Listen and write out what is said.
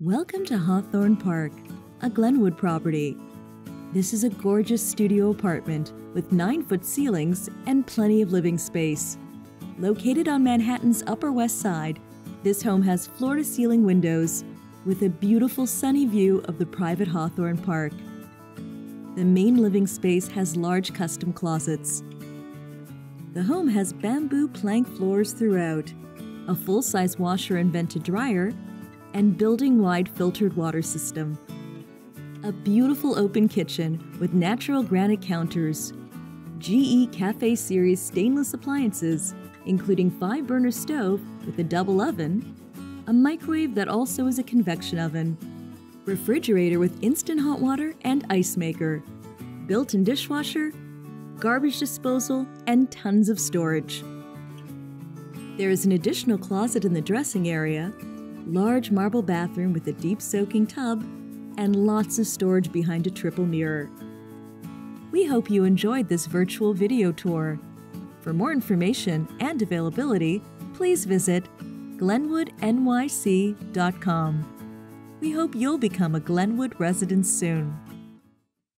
Welcome to Hawthorn Park, a Glenwood property. This is a gorgeous studio apartment with 9 foot ceilings and plenty of living space. Located on Manhattan's Upper West Side, this home has floor to ceiling windows with a beautiful sunny view of the private Hawthorn Park. The main living space has large custom closets. The home has bamboo plank floors throughout, a full size washer and vented dryer, and building wide filtered water system. A beautiful open kitchen with natural granite counters, GE Cafe Series stainless appliances, including 5 burner stove with a double oven, a microwave that also is a convection oven, refrigerator with instant hot water and ice maker, built in dishwasher, garbage disposal, and tons of storage. There is an additional closet in the dressing area, large marble bathroom with a deep soaking tub, and lots of storage behind a triple mirror. We hope you enjoyed this virtual video tour. For more information and availability, please visit glenwoodnyc.com. We hope you'll become a Glenwood resident soon.